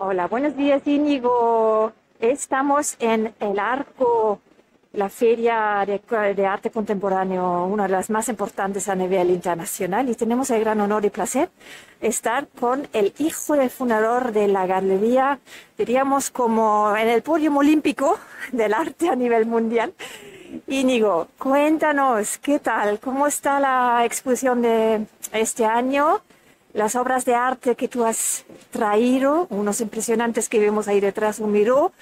Hola, buenos días Íñigo. Estamos en el Arco, la feria de, arte contemporáneo, una de las más importantes a nivel internacional, y tenemos el gran honor y placer estar con el hijo del fundador de la galería, diríamos como en el podio olímpico del arte a nivel mundial. Íñigo, cuéntanos, ¿qué tal? ¿Cómo está la exposición de este año? Las obras de arte que tú has traído, unos impresionantes que vemos ahí detrás, un miró.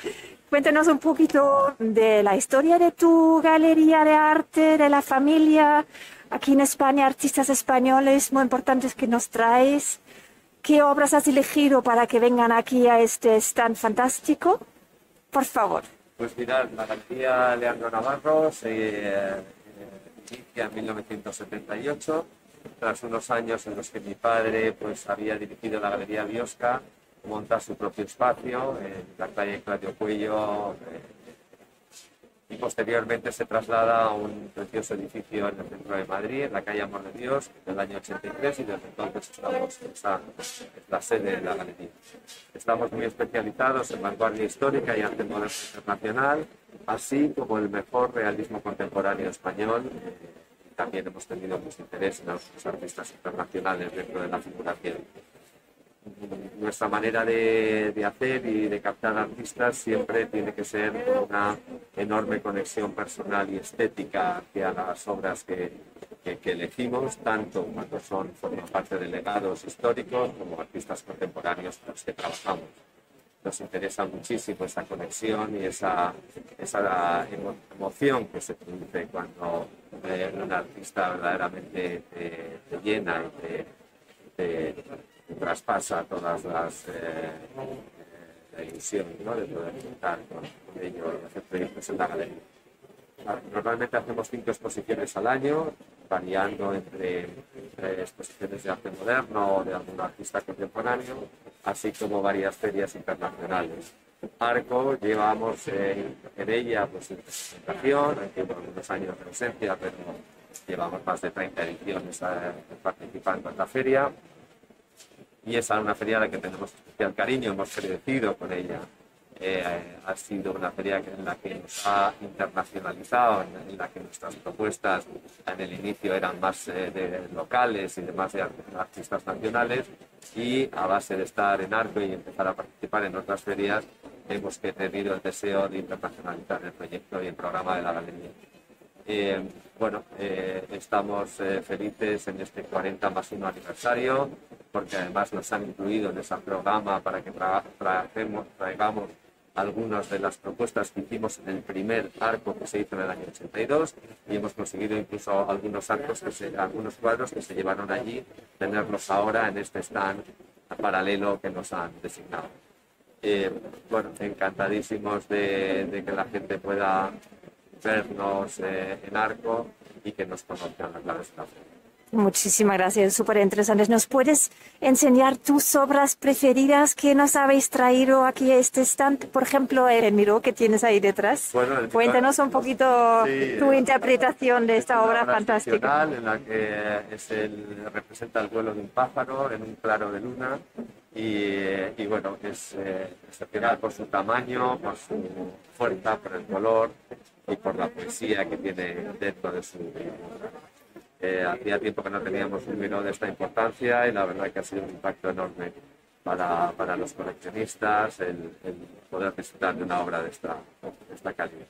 Cuéntanos un poquito de la historia de tu galería de arte, de la familia, aquí en España, artistas españoles muy importantes que nos traes. ¿Qué obras has elegido para que vengan aquí a este stand fantástico? Por favor. Pues mirad, la galería Leandro Navarro se eh, inicia en 1978 tras unos años en los que mi padre pues, había dirigido la Galería Biosca, monta su propio espacio en la calle Claudio Cuello eh, y posteriormente se traslada a un precioso edificio en el centro de Madrid, en la calle Amor de Dios, en el año 83 y desde entonces estamos en esa, la sede de la galería. Estamos muy especializados en vanguardia histórica y arte moderno internacional, así como el mejor realismo contemporáneo español también hemos tenido mucho interés en los artistas internacionales dentro de la figuración. Nuestra manera de, hacer y de captar artistas siempre tiene que ser una enorme conexión personal y estética hacia las obras que, que, elegimos, tanto cuando son, forman parte de legados históricos como artistas contemporáneos con los que trabajamos nos interesa muchísimo esa conexión y esa, esa emoción que se produce cuando un artista verdaderamente te, llena y te, traspasa todas las eh, ilusión ¿no? de poder contar con, ello y hacer proyectos en la galería. Normalmente hacemos cinco exposiciones al año, variando entre, exposiciones de arte moderno o de algún artista contemporáneo, así como varias ferias internacionales. Arco, llevamos en, ella pues, en presentación, aquí años de ausencia, pero llevamos más de 30 ediciones eh, participando en la feria. Y es una feria a la que tenemos especial cariño, hemos crecido con ella eh, ha sido una feria en la que nos ha internacionalizado, en la que nuestras propuestas en el inicio eran más eh, de locales y demás de artistas nacionales y a base de estar en Arco y empezar a participar en otras ferias hemos tenido el deseo de internacionalizar el proyecto y el programa de la galería. Eh, bueno, estamos felices en este 40 más 1 aniversario porque además nos han incluido en ese programa para que traigamos algunas de las propuestas que hicimos en el primer arco que se hizo en el año 82 y hemos conseguido incluso algunos arcos, que se, algunos cuadros que se llevaron allí, tenerlos ahora en este stand paralelo que nos han designado. Eh, bueno, encantadísimos de, que la gente pueda vernos eh, en arco y que nos conozcan la Muchísimas gracias, súper interesantes. ¿Nos puedes enseñar tus obras preferidas que nos habéis traído aquí a este stand? Por ejemplo, el miro que tienes ahí detrás. Cuéntanos un poquito tu interpretación de esta obra, fantástica. En la que es el, representa el vuelo de un pájaro en un claro de luna. Y, bueno, es eh, excepcional por su tamaño, por su fuerza, por el color y por la poesía que tiene dentro de su eh, hacía tiempo que no teníamos un vino de esta importancia y la verdad que ha sido un impacto enorme para, para los coleccionistas el, poder disfrutar de una obra de esta, esta calidad.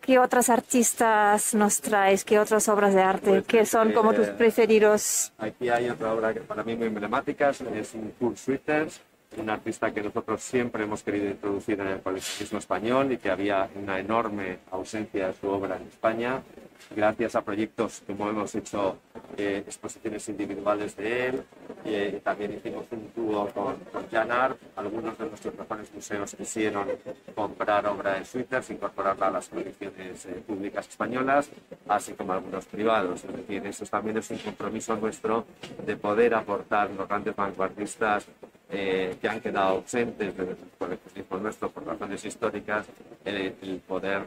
¿Qué otros artistas nos traes? ¿Qué otras obras de arte? Pues, ¿Qué son como tus eh, preferidos? Aquí hay otra obra que para mí muy emblemática, es un Kurt Sweeters, un artista que nosotros siempre hemos querido introducir en el coleccionismo español y que había una enorme ausencia de su obra en España gracias a proyectos como hemos hecho eh, exposiciones individuales de él. Eh, también hicimos un dúo con, con Jan Art. Algunos de nuestros mejores museos quisieron comprar obra de Switters, incorporarla a las colecciones eh, públicas españolas, así como algunos privados. Es decir, eso también es un compromiso nuestro de poder aportar los grandes vanguardistas que han quedado ausentes del coleccionismo nuestro por razones históricas, el, el poder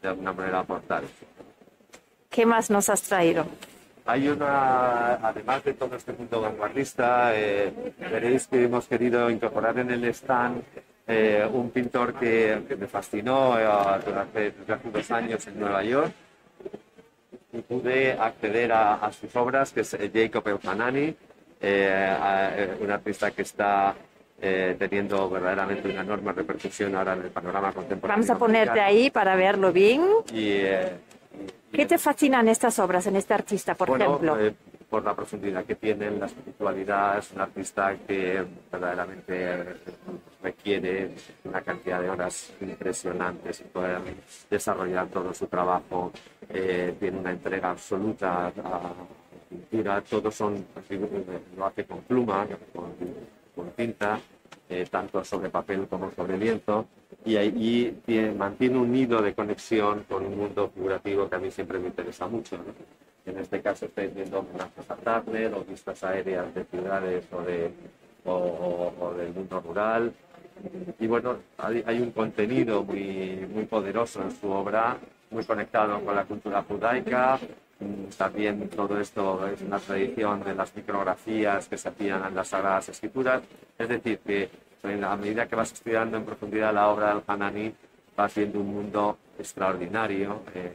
de alguna manera aportar. ¿Qué más nos has traído? hay una, además de todo este mundo vanguardista, eh, veréis que hemos querido incorporar en el stand eh, un pintor que, me fascinó eh, durante, hace dos años en Nueva York y pude acceder a, sus obras, que es Jacob Eufanani, un artista que está teniendo verdaderamente una enorme repercusión ahora en el panorama contemporáneo. Vamos a ponerte ahí para verlo bien. Y, ¿Qué te fascinan estas obras en este artista, por ejemplo? Eh, por la profundidad que tiene, la espiritualidad, es un artista que verdaderamente requiere una cantidad de horas impresionantes y poder desarrollar todo su trabajo. Eh, tiene una entrega absoluta a pintura, todos son, lo hace con pluma, con, tinta, eh, tanto sobre papel como sobre lienzo y, ahí mantiene un hilo de conexión con un mundo figurativo que a mí siempre me interesa mucho. En este caso estáis viendo homenajes a Turner o vistas aéreas de ciudades o, de, o, del mundo rural. Y bueno, hay, un contenido muy, muy poderoso en su obra, muy conectado con la cultura judaica. Mm, también todo esto es una tradición de las micrografías que se hacían en las Sagradas Escrituras. Es decir, que a medida que vas estudiando en profundidad la obra del Hanani, vas viendo un mundo extraordinario eh,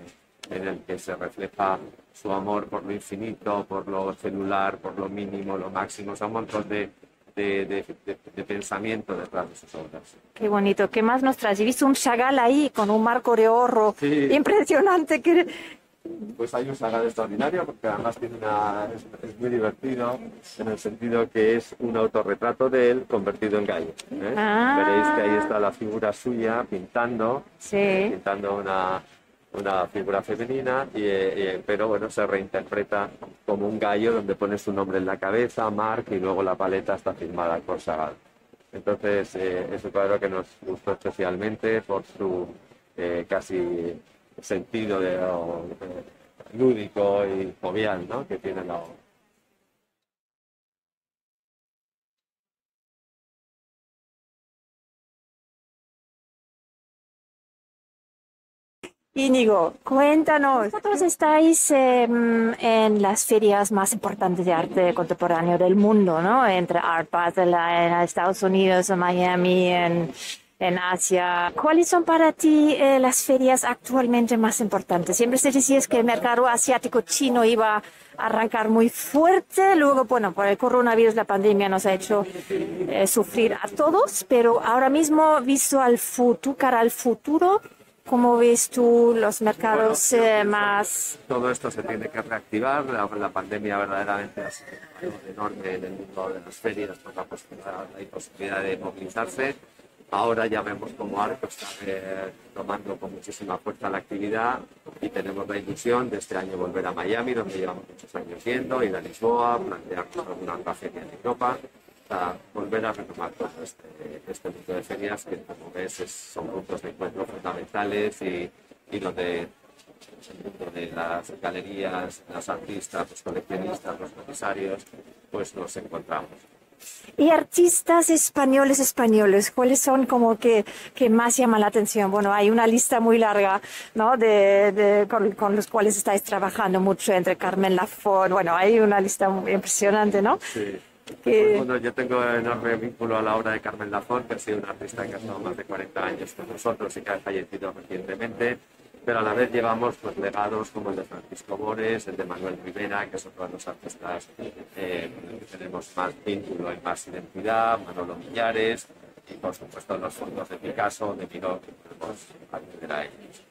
en el que se refleja su amor por lo infinito, por lo celular, por lo mínimo, lo máximo, o sea, un montón de, de, pensamiento detrás de sus obras. Qué bonito. ¿Qué más nos traes? He visto un Chagall ahí con un marco de oro impresionante. Que, pues hay un Sagrado extraordinario porque además tiene una, es, muy divertido en el sentido que es un autorretrato de él convertido en gallo. ¿eh? Ah. Veréis que ahí está la figura suya pintando, pintando una, una figura femenina, y, pero bueno, se reinterpreta como un gallo donde pone su nombre en la cabeza, Mark, y luego la paleta está firmada por Sagal. Entonces eh, es un cuadro que nos gustó especialmente por su eh, casi sentido de, lúdico y jovial ¿no? que tiene la obra. Íñigo, cuéntanos. Vosotros estáis em, en las ferias más importantes de arte contemporáneo del mundo, ¿no? Entre Art Basel en Estados Unidos, en Miami, en en Asia. ¿Cuáles son para ti eh, las ferias actualmente más importantes? Siempre se decía que el mercado asiático chino iba a arrancar muy fuerte, luego, bueno, por el coronavirus, la pandemia nos ha hecho eh, sufrir a todos, pero ahora mismo, visto al futuro, cara al futuro, ¿Cómo ves tú los mercados eh, más...? Todo esto se tiene que reactivar. La, la, pandemia verdaderamente ha sido enorme en el mundo de las ferias por la posibilidad, la imposibilidad de movilizarse. Ahora ya vemos como Arco está eh, tomando con muchísima fuerza la actividad y tenemos la ilusión de este año volver a Miami, donde llevamos muchos años yendo, ir a Lisboa, plantear alguna otra feria en Europa, para volver a retomar todo este, este mundo de ferias que, como ves, son puntos de encuentro fundamentales y, y donde las galerías, las artistas, los coleccionistas, los comisarios, pues nos encontramos. Y artistas españoles, españoles, ¿cuáles son como que, que más llaman la atención? Bueno, hay una lista muy larga, ¿no? De, de con, los cuales estáis trabajando mucho, entre Carmen Lafont, bueno, hay una lista muy impresionante, ¿no? Sí. Que... Bueno, yo tengo enorme vínculo a la obra de Carmen Lafont, que ha sido una artista que ha estado más de 40 años con nosotros y que ha fallecido recientemente pero a la vez llevamos pues, legados como el de Francisco Bores, el de Manuel Rivera, que son todos los artistas eh, que tenemos más vínculo y más identidad, Manolo Millares, y por supuesto los fondos de Picasso, de Miró, que podemos acceder a ellos.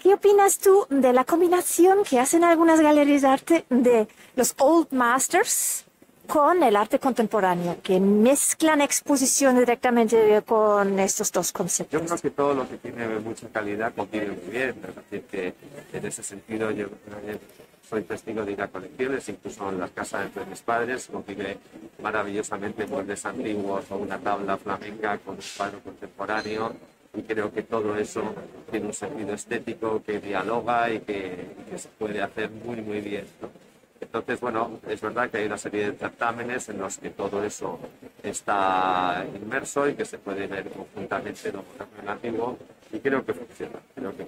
¿Qué opinas tú de la combinación que hacen algunas galerías de arte de los Old Masters con el arte contemporáneo, que mezclan exposición directamente con estos dos conceptos. Yo creo que todo lo que tiene mucha calidad convive muy bien, es decir, que en ese sentido yo soy testigo de ir a colecciones, incluso en las casas de mis padres, convive maravillosamente muebles antiguos o una tabla flamenca con un cuadro contemporáneo y creo que todo eso tiene un sentido estético que dialoga y que, que se puede hacer muy, muy bien. Entonces, bueno, es verdad que hay una serie de certámenes en los que todo eso está inmerso y que se puede ver conjuntamente lo moderno y creo que funciona. Creo que,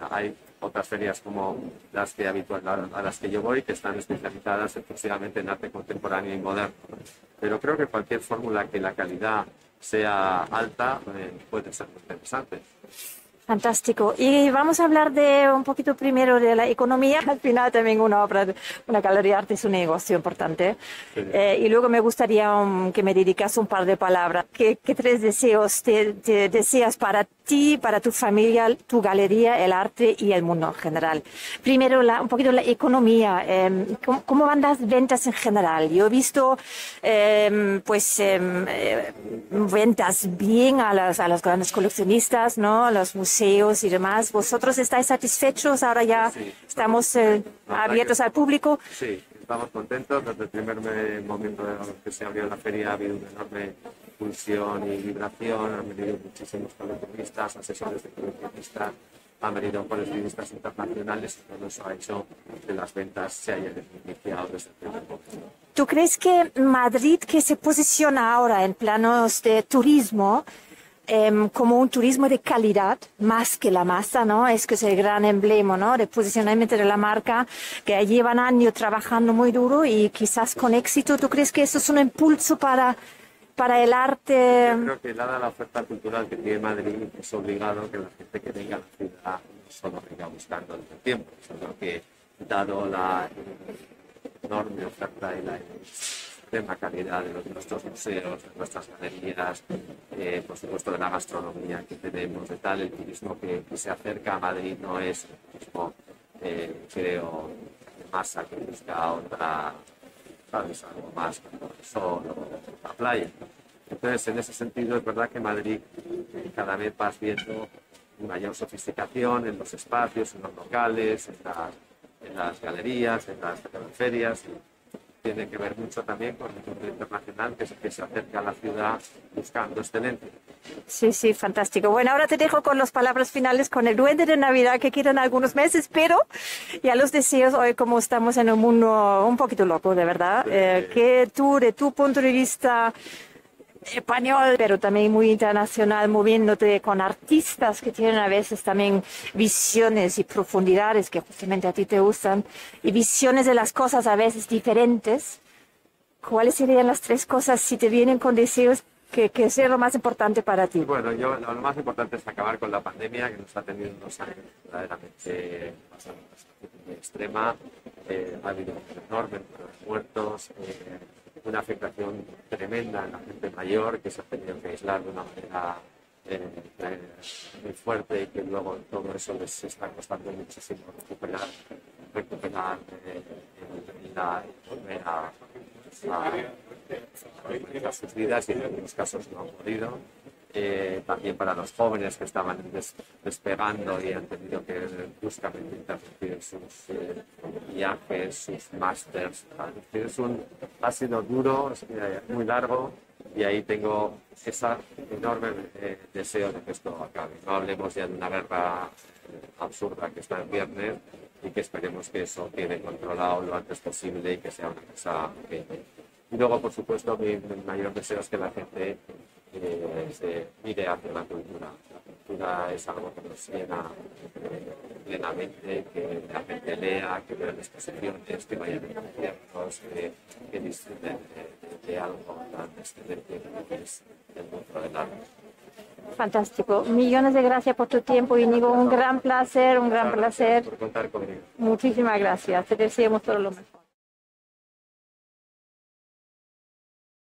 hay otras ferias como las que habitual, a las que yo voy que están especializadas exclusivamente en arte contemporáneo y moderno. Pero creo que cualquier fórmula que la calidad sea alta eh, puede ser interesante. Fantástico. Y vamos a hablar de un poquito primero de la economía. Al final también una obra, una galería de arte es un negocio importante. Eh, y luego me gustaría um, que me dedicas un par de palabras. ¿Qué, tres deseos te, deseas para ti, para tu familia, tu galería, el arte y el mundo en general? Primero, la, un poquito la economía. Em, ¿cómo, van las ventas en general? Yo he visto em, pues em, eh, ventas bien a las, a los grandes coleccionistas, ¿no? A los museos y demás. ¿Vosotros estáis satisfechos? Ahora ya estamos eh, abiertos al público. Sí, estamos contentos. Desde el primer momento que se abrió la feria ha habido una enorme pulsión y vibración. Han venido muchísimos coleccionistas, asesores de coleccionistas, han venido coleccionistas internacionales y todo eso ha hecho que las ventas se hayan iniciado desde el primer momento. ¿Tú crees que Madrid, que se posiciona ahora en planos de turismo, Em, como un turismo de calidad más que la masa, ¿no? Es que es el gran emblema, ¿no? De posicionamiento de la marca, que llevan años trabajando muy duro y quizás con éxito. ¿Tú crees que eso es un impulso para, para el arte? Yo creo que dada la oferta cultural que tiene Madrid, es obligado que la gente que venga a la ciudad no solo venga buscando el tiempo, sino que dado la enorme oferta y la la calidad de nuestros museos, de nuestras galerías, eh, por supuesto de la gastronomía que tenemos, de tal, el turismo que, se acerca a Madrid no es el turismo, eh, creo, de masa que busca otra, ¿sabes? Algo más como el sol o la playa. Entonces, en ese sentido, es verdad que Madrid cada vez vas viendo mayor sofisticación en los espacios, en los locales, en las, en las galerías, en las ferias tiene que ver mucho también con el mundo internacional que, que se acerca a la ciudad buscando excelencia. Sí, sí, fantástico. Bueno, ahora te dejo con las palabras finales con el duende de Navidad que quedan algunos meses, pero ya los deseos hoy como estamos en un mundo un poquito loco, de verdad, eh, que tú, de tu punto de vista, español, pero también muy internacional, moviéndote con artistas que tienen a veces también visiones y profundidades que justamente a ti te gustan, y visiones de las cosas a veces diferentes. ¿Cuáles serían las tres cosas si te vienen con deseos que, sea lo más importante para ti? Bueno, yo lo, más importante es acabar con la pandemia que nos ha tenido unos años verdaderamente extrema. Eh, ha habido un enorme muertos. Eh, una afectación tremenda en la gente mayor que se ha tenido que aislar de una manera eh, muy fuerte y que luego todo eso les está costando muchísimo recuperar, recuperar la, sus vidas y en algunos casos no han podido. Eh, también para los jóvenes que estaban despegando y han tenido que bruscamente interrumpir sus eh, viajes, sus másters. ha sido duro, eh, muy largo y ahí tengo ese enorme deseo de que esto acabe. No hablemos ya de una guerra absurda que está en viernes y que esperemos que eso quede controlado lo antes posible y que sea una cosa pequeña. Y luego, por supuesto, mi mayor deseo es que la gente eh, se mire hacia la cultura. La cultura es algo que nos llena eh, plenamente, que la gente lea, que vean exposiciones, que vayan a conciertos, que, que disfruten de, de, algo tan excelente como es el mundo del arte. Fantástico. Millones de gracias por tu tiempo, Inigo. Un gran placer, un gran placer. Por contar conmigo. Muchísimas gracias. Te deseamos todo lo mejor.